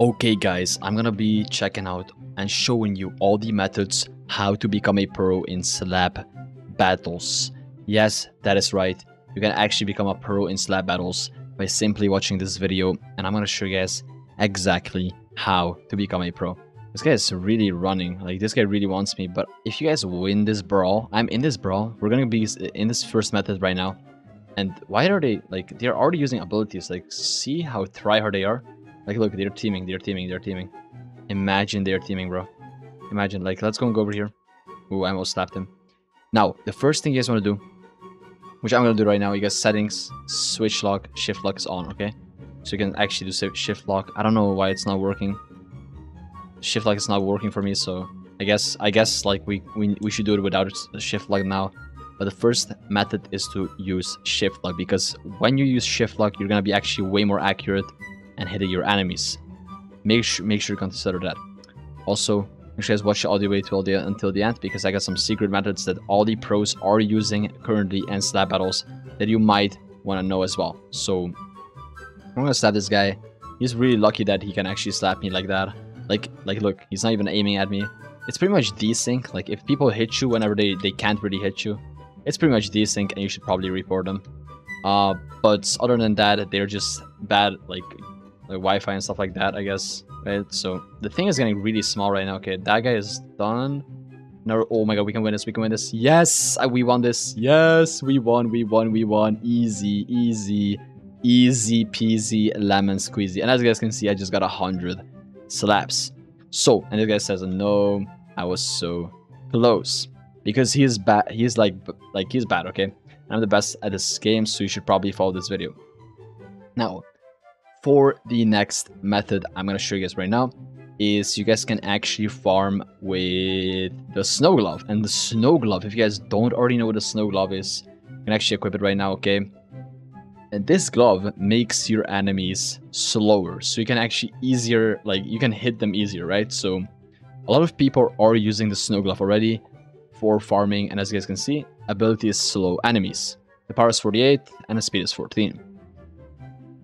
Okay guys, I'm gonna be checking out and showing you all the methods how to become a pro in slap battles. Yes, that is right. You can actually become a pro in slap battles by simply watching this video and I'm gonna show you guys exactly how to become a pro. This guy is really running, like this guy really wants me, but if you guys win this brawl, I'm in this brawl, we're gonna be in this first method right now. And why are they, like, they're already using abilities, like, see how tryhard they are? Like, look, they're teaming, they're teaming, they're teaming. Imagine they're teaming, bro. Imagine, like, let's go and go over here. Ooh, I almost slapped him. Now, the first thing you guys want to do, which I'm going to do right now, you guys settings, switch lock, shift lock is on, okay? So you can actually do shift lock. I don't know why it's not working. Shift lock is not working for me, so I guess, I guess, like, we, we, we should do it without shift lock now. But the first method is to use shift lock because when you use shift lock, you're gonna be actually way more accurate and hitting your enemies. Make sure make sure you consider that. Also, make sure you guys watch all the way till the until the end because I got some secret methods that all the pros are using currently in slap battles that you might want to know as well. So I'm gonna slap this guy. He's really lucky that he can actually slap me like that. Like like look, he's not even aiming at me. It's pretty much desync. Like if people hit you whenever they, they can't really hit you, it's pretty much desync and you should probably report them. Uh, but other than that, they're just bad, like, like Wi-Fi and stuff like that, I guess, right? So the thing is getting really small right now. Okay, that guy is done. No, oh my god, we can win this, we can win this. Yes, uh, we won this. Yes, we won, we won, we won. Easy, easy, easy peasy lemon squeezy. And as you guys can see, I just got a hundred slaps. So, and this guy says, no, I was so close because he is bad. He's like like he's bad. Okay, I'm the best at this game, so you should probably follow this video. Now, for the next method, I'm gonna show you guys right now is you guys can actually farm with the snow glove and the snow glove. If you guys don't already know what the snow glove is, you can actually equip it right now. Okay. And this glove makes your enemies slower, so you can actually easier, like, you can hit them easier, right? So, a lot of people are using the snow glove already, for farming, and as you guys can see, ability is slow enemies. The power is 48, and the speed is 14.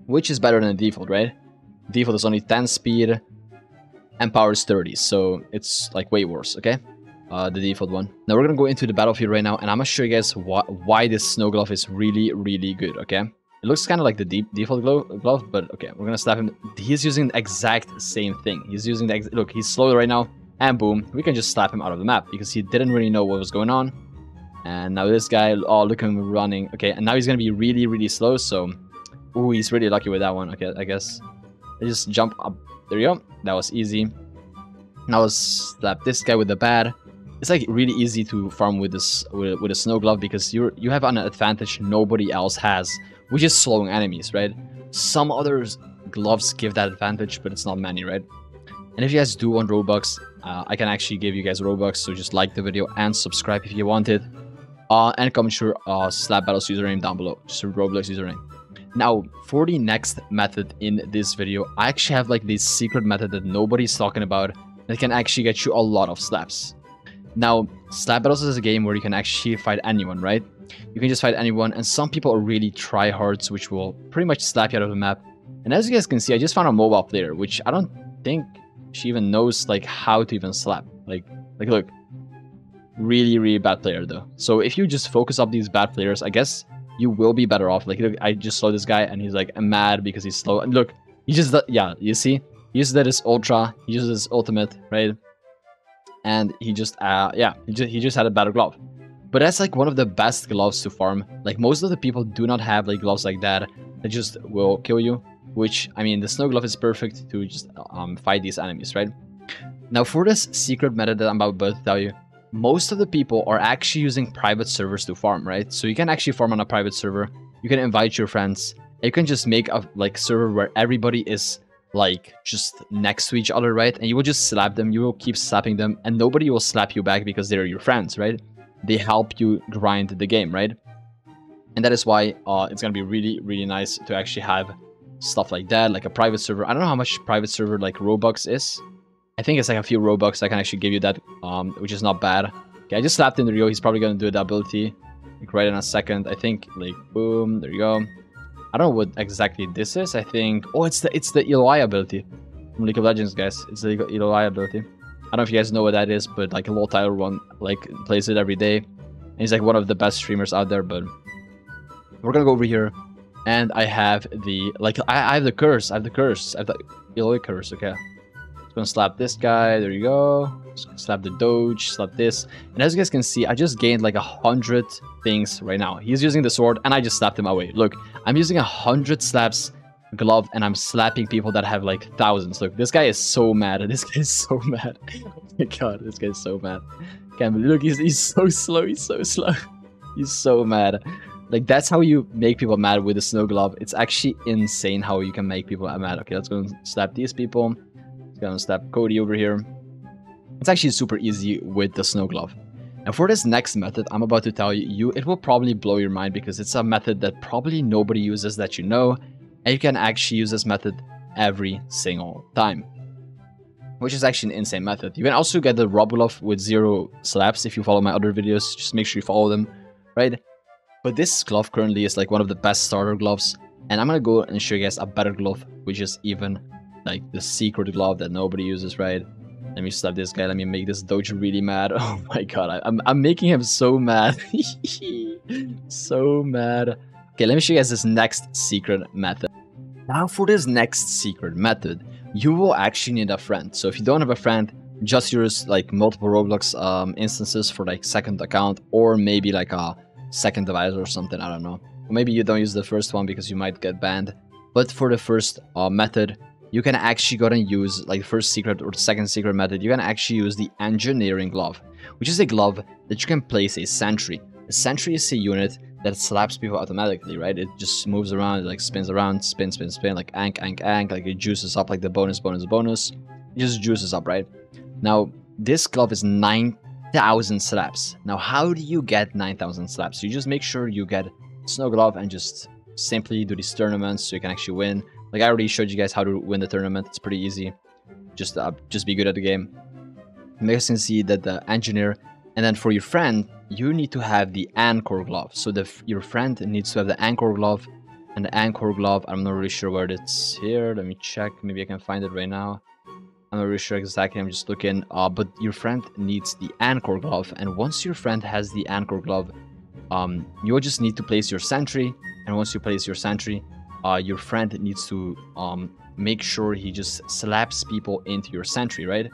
Which is better than the default, right? Default is only 10 speed, and power is 30, so it's like way worse, okay? Uh, the default one. Now we're gonna go into the battlefield right now, and I'm gonna show you guys why, why this snow glove is really, really good, okay? It looks kind of like the deep default glove, but okay, we're gonna slap him. He's using the exact same thing. He's using the look. He's slow right now. And boom, we can just slap him out of the map because he didn't really know what was going on. And now this guy, oh, look at him running. Okay, and now he's to be really, really slow. So, ooh, he's really lucky with that one. Okay, I guess. I just jump up. There you go. That was easy. Now let's slap this guy with the bat. It's like really easy to farm with this with, with a snow glove because you you have an advantage nobody else has, which is slowing enemies, right? Some other gloves give that advantage, but it's not many, right? And if you guys do want Robux, uh, I can actually give you guys Robux, so just like the video and subscribe if you want it. Uh, and comment your uh, Slap Battles username down below, just a Roblox username. Now, for the next method in this video, I actually have like this secret method that nobody's talking about that can actually get you a lot of slaps. Now, Slap Battles is a game where you can actually fight anyone, right? You can just fight anyone, and some people are really tryhards, which will pretty much slap you out of the map. And as you guys can see, I just found a mobile player, which I don't think she even knows like how to even slap. Like, like look, really, really bad player though. So if you just focus up these bad players, I guess you will be better off. Like, I just saw this guy and he's like I'm mad because he's slow. And look, he just yeah, you see, he uses that his ultra, he uses his ultimate, right? And he just uh yeah, he just he just had a better glove. But that's like one of the best gloves to farm. Like most of the people do not have like gloves like that that just will kill you which, I mean, the snow glove is perfect to just um, fight these enemies, right? Now, for this secret method that I'm about to tell you, most of the people are actually using private servers to farm, right? So you can actually farm on a private server. You can invite your friends. You can just make a like server where everybody is like just next to each other, right? And you will just slap them. You will keep slapping them, and nobody will slap you back because they're your friends, right? They help you grind the game, right? And that is why uh, it's gonna be really, really nice to actually have stuff like that, like a private server. I don't know how much private server like Robux is. I think it's like a few Robux I can actually give you that, um, which is not bad. Okay, I just slapped in the Rio. He's probably gonna do the ability like right in a second. I think like boom, there you go. I don't know what exactly this is. I think oh, it's the it's the Eloy ability. from League of Legends, guys. It's the Eloy ability. I don't know if you guys know what that is, but like a little Tyler one like plays it every day. And he's like one of the best streamers out there, but we're gonna go over here and I have the like I, I have the curse. I have the curse. I have the Eloy curse, okay. Gonna slap this guy, there you go. Slap the Doge, slap this. And as you guys can see, I just gained like a hundred things right now. He's using the sword and I just slapped him away. Look, I'm using a hundred slaps glove and I'm slapping people that have like thousands. Look, this guy is so mad. This guy is so mad. oh my god, this guy is so mad. Can't believe, look, he's, he's so slow. He's so slow. He's so mad. Like, that's how you make people mad with the snow glove. It's actually insane how you can make people mad. Okay, let's go and slap these people. Let's go and Cody over here. It's actually super easy with the snow glove. And for this next method, I'm about to tell you, it will probably blow your mind because it's a method that probably nobody uses that you know and you can actually use this method every single time. Which is actually an insane method. You can also get the Rob glove with zero slaps if you follow my other videos. Just make sure you follow them, right? But this glove currently is like one of the best starter gloves. And I'm gonna go and show you guys a better glove, which is even like the secret glove that nobody uses, right? Let me slap this guy. Let me make this dojo really mad. Oh my god, I, I'm, I'm making him so mad. so mad. Okay, let me show you guys this next secret method. Now for this next secret method, you will actually need a friend. So if you don't have a friend, just use like multiple Roblox um, instances for like second account or maybe like a second device or something, I don't know. Maybe you don't use the first one because you might get banned. But for the first uh, method, you can actually go and use like first secret or second secret method, you can actually use the engineering glove, which is a glove that you can place a sentry. A sentry is a unit that slaps people automatically, right? It just moves around, it like spins around, spin, spin, spin, like ank, ank, ank, like it juices up like the bonus, bonus, bonus. It just juices up, right? Now, this glove is 9,000 slaps. Now, how do you get 9,000 slaps? You just make sure you get Snow Glove and just simply do these tournaments so you can actually win. Like I already showed you guys how to win the tournament. It's pretty easy. Just uh, just be good at the game. You guys can see that the engineer and then for your friend, you need to have the Anchor glove. So the your friend needs to have the Anchor glove. And the Anchor glove, I'm not really sure where it's here. Let me check. Maybe I can find it right now. I'm not really sure exactly. I'm just looking. Uh, but your friend needs the Anchor glove. And once your friend has the Anchor glove, um, you will just need to place your sentry. And once you place your sentry, uh, your friend needs to um, make sure he just slaps people into your sentry, right?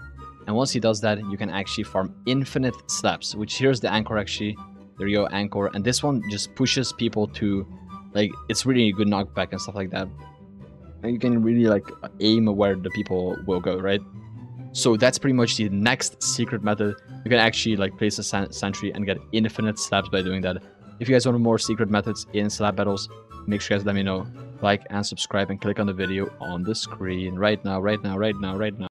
And once he does that, you can actually farm infinite slaps, which here's the anchor actually. There you go, anchor. And this one just pushes people to, like, it's really a good knockback and stuff like that. And you can really, like, aim where the people will go, right? So that's pretty much the next secret method. You can actually, like, place a sentry and get infinite slaps by doing that. If you guys want more secret methods in slap battles, make sure you guys let me know. Like and subscribe and click on the video on the screen right now, right now, right now, right now.